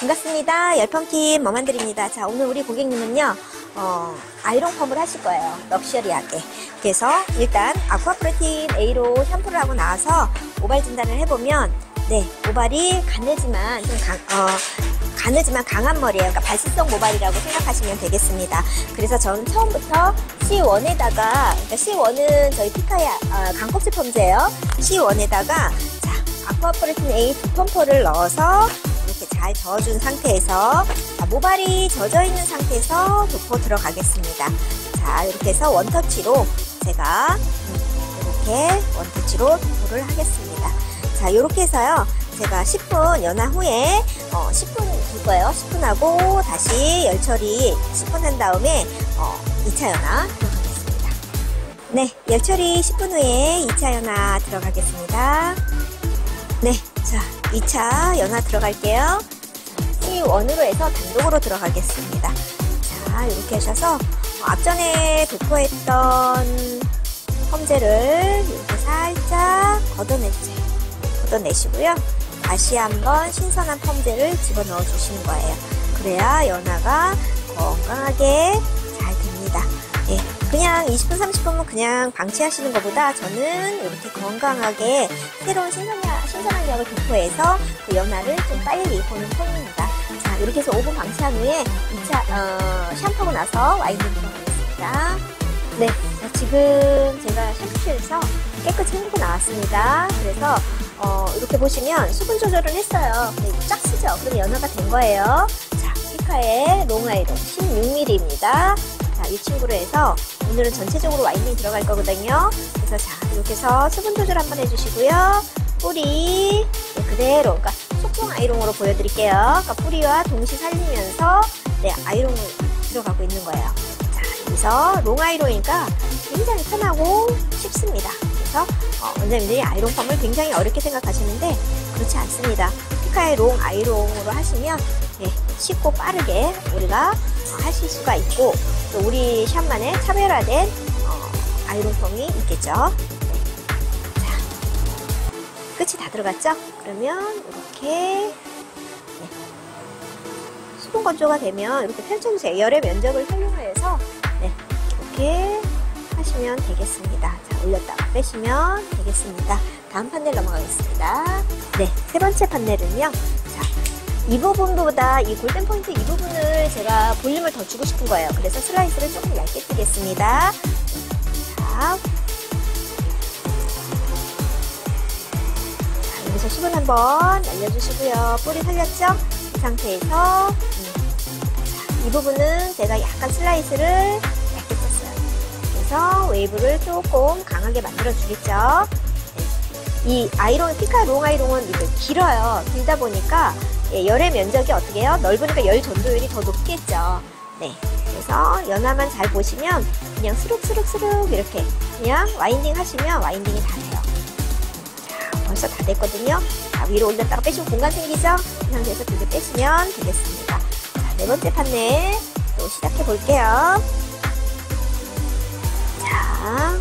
반갑습니다. 열펌팀 머만들입니다. 자, 오늘 우리 고객님은요, 어, 아이롱 펌을 하실 거예요. 럭셔리하게. 그래서 일단 아쿠아프로틴 A로 샴푸를 하고 나와서 모발 진단을 해보면, 네, 모발이 가늘지만 좀 강, 어, 가늘지만 강한 머리예요. 그러니까 발수성 모발이라고 생각하시면 되겠습니다. 그래서 저는 처음부터 C1에다가, 그러니까 C1은 저희 피카의 어, 강꼭지 펌제예요. C1에다가 자, 아쿠아프로틴 A 두 펌퍼를 넣어서 잘 저어준 상태에서 자, 모발이 젖어 있는 상태에서 도포 들어가겠습니다. 자, 이렇게 해서 원터치로 제가 음, 이렇게 원터치로 도포를 하겠습니다. 자, 이렇게 해서요. 제가 10분 연화 후에 어, 10분 둘 거예요. 10분 하고 다시 열 처리 10분 한 다음에 어, 2차 연화 들어가겠습니다. 네, 열 처리 10분 후에 2차 연화 들어가겠습니다. 네, 자, 2차 연화 들어갈게요. C1으로 해서 단독으로 들어가겠습니다. 자, 이렇게 하셔서 어, 앞전에 도포했던 펌제를 이렇게 살짝 걷어냈죠. 걷어내시고요. 다시 한번 신선한 펌제를 집어넣어 주시는 거예요. 그래야 연화가 건강하게 잘 됩니다. 예, 그냥 20분, 30분은 그냥 방치하시는 것보다 저는 이렇게 건강하게 새로운 신선한, 신선한 약을 도포해서 그 연화를 좀 빨리 보는 편입니다. 자, 이렇게 해서 5분 방치한 후에 2차, 어, 샴푸하고 나서 와인딩 들어가겠습니다. 네, 자, 지금 제가 샴푸실에서 깨끗이 헹구고 나왔습니다. 그래서 어, 이렇게 보시면 수분 조절은 했어요. 네, 쫙 쓰죠? 그럼 연화가 된 거예요. 자, 피카의 롱아이롱 16mm입니다. 자, 이 친구로 해서 오늘은 전체적으로 와인딩 들어갈 거거든요. 그래서 자, 이렇게 해서 수분 조절 한번 해주시고요. 뿌리 네, 그대로, 그러니까 속성 아이롱으로 보여드릴게요. 그러니까 뿌리와 동시 살리면서 네, 아이롱을 들어가고 있는 거예요. 자, 여기서 롱아이롱이니까 굉장히 편하고 쉽습니다. 그래서 어, 원장님들이 아이롱 펌을 굉장히 어렵게 생각하시는데 그렇지 않습니다. 피카의 롱 아이롱으로 하시면 예, 쉽고 빠르게 우리가 어, 하실 수가 있고 또 우리 샵만의 차별화된 어, 아이롱 펌이 있겠죠. 끝이 다 들어갔죠? 그러면 이렇게 네. 수분 건조가 되면 이렇게 펼쳐주세요. 열의 면적을 활용해서 네, 이렇게 하시면 되겠습니다. 자, 올렸다가 빼시면 되겠습니다. 다음 판넬 넘어가겠습니다. 네, 세 번째 판넬은요. 자, 이 부분보다 이 골든 포인트 이 부분을 제가 볼륨을 더 주고 싶은 거예요. 그래서 슬라이스를 조금 얇게 뜨겠습니다. 자, 자 수분 한번 날려주시고요. 뿌리 살렸죠? 이 상태에서 음, 자, 이 부분은 제가 약간 슬라이스를 얇게 쳤어요. 그래서 웨이브를 조금 강하게 만들어 주겠죠. 네. 이 아이롱, 피카 롱 아이롱은 이게 길어요. 길다 보니까 예, 열의 면적이 어떻게 해요? 넓으니까 열 전도율이 더 높겠죠. 네. 그래서 연화만 잘 보시면 그냥 스룩스룩스룩 이렇게 그냥 winding 하시면 winding이 다 돼요. 자, 벌써 다 됐거든요. 자, 위로 올렸다가 빼시면 공간 생기죠? 이 상태에서 두 개 빼시면 되겠습니다. 자, 네 번째 판넬 또 시작해 볼게요. 자,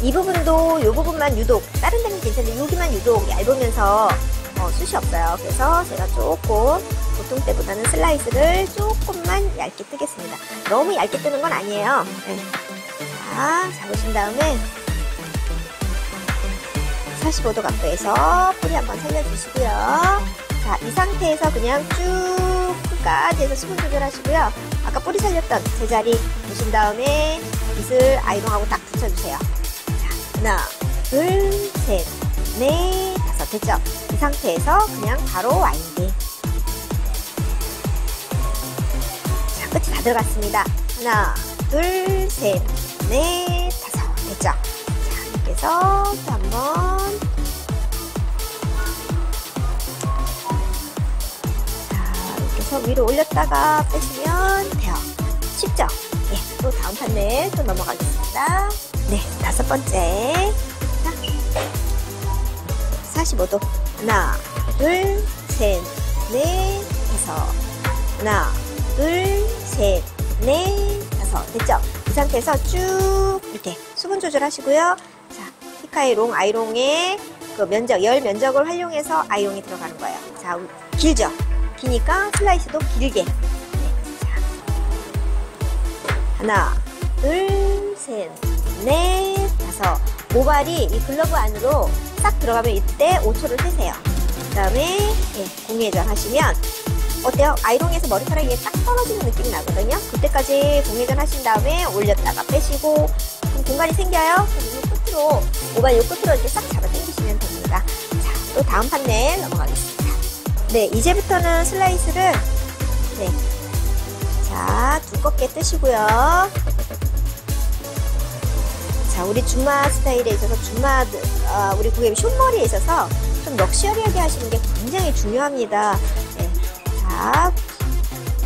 이 부분도 이 부분만 유독 다른 데는 괜찮은데 여기만 유독 얇으면서 어, 숱이 없어요. 그래서 제가 조금 보통 때보다는 슬라이스를 조금만 얇게 뜨겠습니다. 너무 얇게 뜨는 건 아니에요. 네. 자, 잡으신 다음에 45도 각도에서 뿌리 한번 살려주시고요. 자, 이 상태에서 그냥 쭉 끝까지 해서 수분 조절하시고요. 아까 뿌리 살렸던 제자리 보신 다음에 빗을 아이롱하고 딱 붙여주세요. 자, 하나, 둘, 셋, 넷, 다섯. 됐죠? 이 상태에서 그냥 바로 와인딩. 자, 끝이 다 들어갔습니다. 하나, 둘, 셋, 넷, 다섯. 됐죠? 자, 이렇게 해서 또 한번. 해서 위로 올렸다가 빼시면 돼요. 쉽죠? 예, 또 다음 판넬 또 넘어가겠습니다. 네, 다섯 번째. 자, 45도. 하나, 둘, 셋, 넷, 다섯. 하나, 둘, 셋, 넷, 다섯. 됐죠? 이 상태에서 쭉 이렇게 수분 조절하시고요. 자, 피카의 롱 아이롱의 그 면적, 열 면적을 활용해서 아이롱이 들어가는 거예요. 자, 길죠? 기니까 슬라이스도 길게. 네, 자. 하나, 둘, 셋, 넷, 다섯. 모발이 이 글러브 안으로 싹 들어가면 이때 5초를 세세요. 그 다음에 예, 공회전 하시면 어때요? 아이롱에서 머리카락이 딱 떨어지는 느낌이 나거든요. 그때까지 공회전 하신 다음에 올렸다가 빼시고 그럼 공간이 생겨요. 그럼 이 끝으로 모발 요 끝으로 이렇게 싹 잡아 당기시면 됩니다. 자, 또 다음 판넬 넘어가겠습니다. 네, 이제부터는 슬라이스를 네, 자 두껍게 뜨시고요. 자, 우리 주마 스타일에 있어서 주마 어, 우리 고객님 숏머리에 있어서 좀 럭셔리하게 하시는 게 굉장히 중요합니다. 네, 자,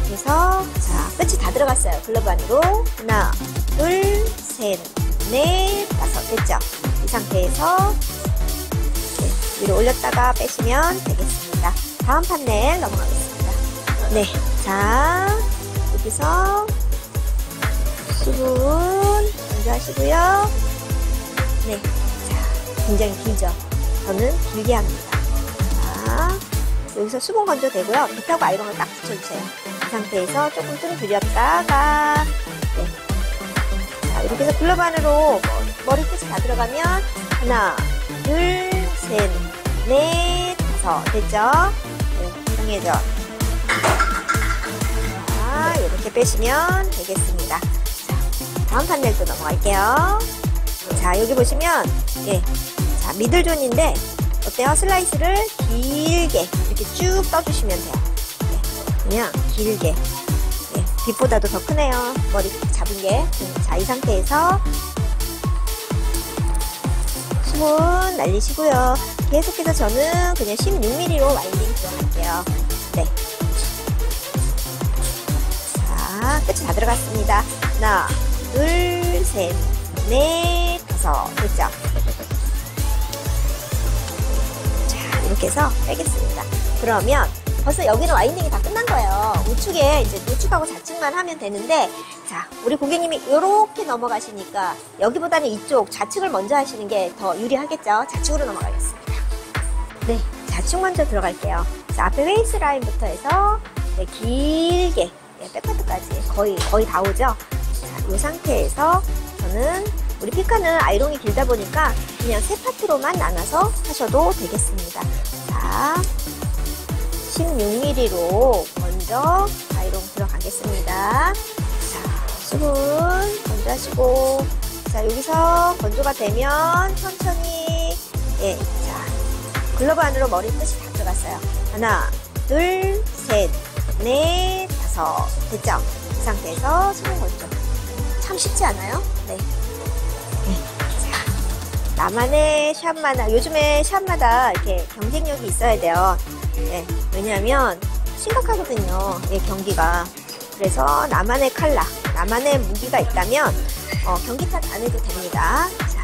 그래서 자 끝이 다 들어갔어요. 글러브 안으로 하나, 둘, 셋, 넷, 다섯 됐죠? 이 상태에서 네, 위로 올렸다가 빼시면 되겠습니다. 다음 판넬 넘어가겠습니다. 네, 자 여기서 수분 먼저 하시고요. 네, 자 굉장히 길죠? 저는 길게 합니다. 자, 여기서 수분 건조 되고요. 밑하고 아이롱을 딱 붙여주세요. 이 상태에서 조금 뜸 들였다가 네. 자, 이렇게 해서 글러브 안으로 머리 끝이 다 들어가면 하나, 둘, 셋, 넷, 다섯 됐죠? 네, 정해져. 자, 이렇게 빼시면 되겠습니다. 자, 다음 판넬 또 넘어갈게요. 자, 여기 보시면 예, 자 미들존인데 어때요? 슬라이스를 길게 이렇게 쭉 떠주시면 돼요. 네, 그냥 길게. 네, 빛보다도 더 크네요. 머리 잡은 게. 음, 자, 이 상태에서 수분 날리시고요. 계속해서 저는 그냥 16mm로 와인딩 들어갈게요. 네. 자, 끝이 다 들어갔습니다. 하나, 둘, 셋, 넷, 다섯. 됐죠? 자, 이렇게 해서 빼겠습니다. 그러면 벌써 여기는 winding이 다 끝난 거예요. 우측에 이제 우측하고 좌측만 하면 되는데, 자, 우리 고객님이 이렇게 넘어가시니까 여기보다는 이쪽 좌측을 먼저 하시는 게 더 유리하겠죠? 좌측으로 넘어가겠습니다. 네, 좌측 먼저 들어갈게요. 자, 앞에 face line부터 해서 네, 길게 네, back part까지 거의 거의 다 오죠. 자, 이 상태에서 저는 우리 피카는 아이롱이 길다 보니까 그냥 세 파트로만 나눠서 하셔도 되겠습니다. 자, 16mm로 먼저 아이롱 들어가겠습니다. 자, 수분 먼저 하시고 자, 여기서 건조가 되면 천천히 예, 자, 글러브 안으로 머리 끝이 다 들어갔어요. 하나, 둘, 셋, 넷, 다섯. 됐죠? 이 상태에서 수분 건조. 참 쉽지 않아요? 네. 네. 자, 나만의 샵마다, 요즘에 샵마다 이렇게 경쟁력이 있어야 돼요. 네. 왜냐하면 심각하거든요. 예, 경기가. 그래서 나만의 칼라, 나만의 무기가 있다면 어, 경기 탓 안 해도 됩니다. 자,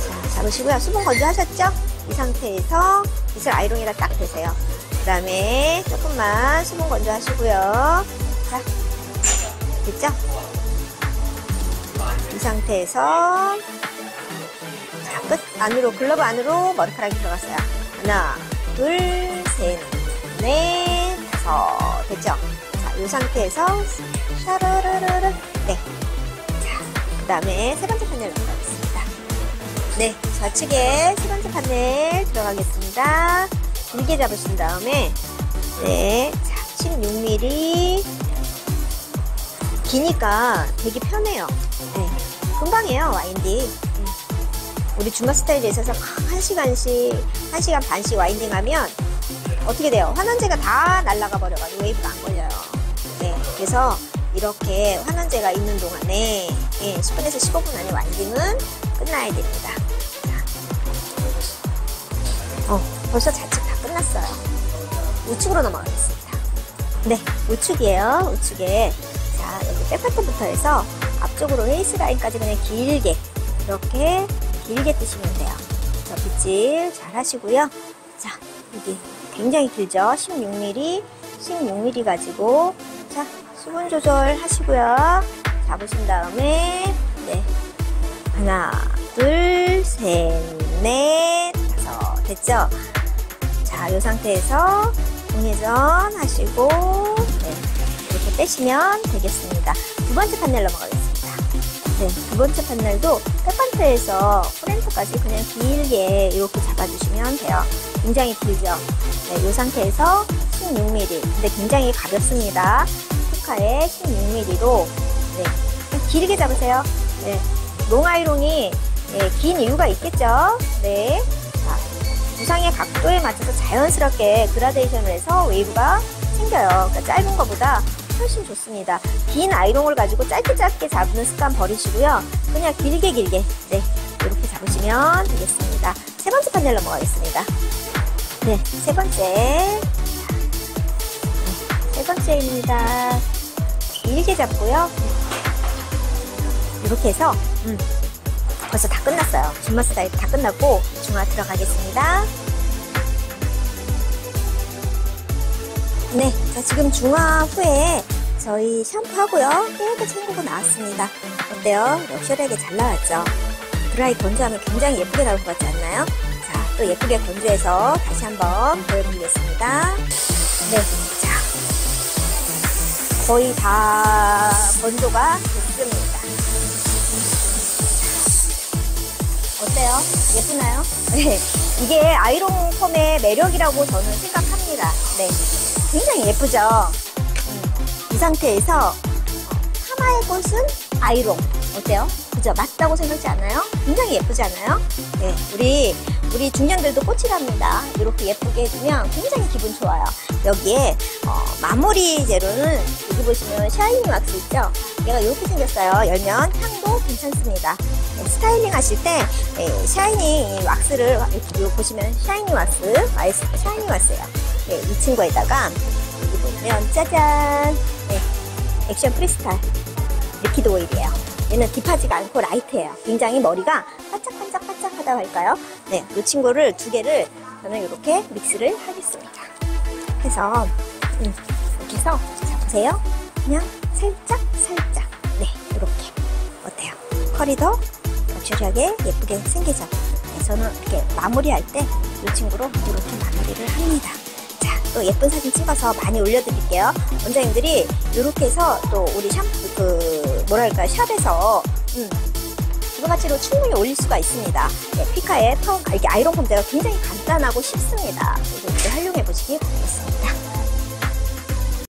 자, 잡으시고요. 수분 건조하셨죠? 이 상태에서 빗을 아이롱에다 딱 대세요. 그 다음에 조금만 수분 건조하시고요. 자, 됐죠? 이 상태에서 안으로 글러브 안으로 머리카락이 들어갔어요. 하나, 둘, 셋, 넷, 다섯. 됐죠? 자, 이 상태에서 샤라라라라. 네. 자, 그 다음에 세 번째 판넬 넘어가겠습니다. 네, 좌측에 세 번째 판넬 들어가겠습니다. 길게 잡으신 다음에 네, 자, 16mm 기니까 되게 편해요. 네, 금방이에요 winding. 네. 우리 중간 스타일에 있어서 한 시간씩 한 시간 반씩 winding 하면 어떻게 돼요? 환원제가 다 날아가 버려가지고 웨이브가 안 걸려요. 네, 그래서 이렇게 환원제가 있는 동안에 예, 10분에서 15분 안에 와인딩은 끝나야 됩니다. 자. 어, 벌써 좌측 다 끝났어요. 우측으로 넘어가겠습니다. 네, 우측이에요. 우측에. 자, 여기 백파트부터 해서 앞쪽으로 헤이스 라인까지 그냥 길게 이렇게 길게 뜨시면 돼요. 자, 빗질 잘 하시고요. 자, 여기 굉장히 길죠? 16mm, 16mm 가지고 자, 수분 조절 하시고요. 잡으신 다음에 네. 하나, 둘, 셋, 넷, 다섯. 됐죠? 자, 이 상태에서 공회전 하시고, 네, 이렇게 빼시면 되겠습니다. 두 번째 판넬 넘어가겠습니다. 네, 두 번째 판넬도 백판트에서 프렌트까지 그냥 길게 이렇게 잡아주시면 돼요. 굉장히 길죠? 네, 이 상태에서 16mm. 근데 굉장히 가볍습니다. 피카에 16mm로, 네, 좀 길게 잡으세요. 네, 롱아이롱이 네, 긴 이유가 있겠죠? 네. 자, 두상의 각도에 맞춰서 자연스럽게 그라데이션을 해서 웨이브가 생겨요. 그러니까 짧은 것보다 훨씬 좋습니다. 긴 아이롱을 가지고 짧게 짧게 잡는 습관 버리시고요. 그냥 길게 길게 네 이렇게 잡으시면 되겠습니다. 세 번째 판넬 넘어가겠습니다. 네, 세 번째 네, 세 번째입니다. 길게 잡고요. 이렇게 해서 음, 벌써 다 끝났어요. 준마 스타일 다 끝났고 중화 들어가겠습니다. 네, 자 지금 중화 후에 저희 샴푸하고요 깨끗이 헹구고 나왔습니다. 어때요? 럭셔리하게 잘 나왔죠? 드라이 건조하면 굉장히 예쁘게 나올 것 같지 않나요? 자, 또 예쁘게 건조해서 다시 한번 보여드리겠습니다. 네, 자 거의 다 건조가 됐습니다. 어때요? 예쁘나요? 네. 이게 아이롱 폼의 매력이라고 저는 생각합니다. 네. 굉장히 예쁘죠? 음, 이 상태에서 하나의 꽃은 아이롱. 어때요? 그죠? 맞다고 생각지 않아요? 굉장히 예쁘지 않아요? 네. 우리, 우리 중년들도 꽃이랍니다. 이렇게 예쁘게 해주면 굉장히 기분 좋아요. 여기에, 어, 마무리 재료는 여기 보시면 샤이니 왁스 있죠? 얘가 이렇게 생겼어요. 열면 향도 괜찮습니다. 네, 스타일링 하실 때 네, 샤이니 왁스를 요 보시면 shiny 왁스, 와이스, shiny 왁스예요. 네, 이 친구에다가 여기 보면 짜잔, 네, 액션 크리스탈 liquid 오일이에요. 얘는 deep하지가 않고 light해요. 굉장히 머리가 반짝반짝반짝하다 할까요? 네, 이 친구를 두 개를 저는 이렇게 믹스를 하겠습니다. 해서 음, 이렇게 해서 자 보세요. 그냥 살짝 살짝 네 이렇게 어때요? 더 럭셔리하게 예쁘게 생기죠. 네, 저는 이렇게 마무리할 때 이 친구로 이렇게 마무리를 합니다. 자, 또 예쁜 사진 찍어서 많이 올려드릴게요. 원장님들이 이렇게 해서 또 우리 샴푸 그 뭐랄까 샵에서 음, 부가가치로 충분히 올릴 수가 있습니다. 네, 피카의 턱 이렇게 아이롱 폼대가 굉장히 간단하고 쉽습니다. 이렇게 활용해 보시기 바라겠습니다.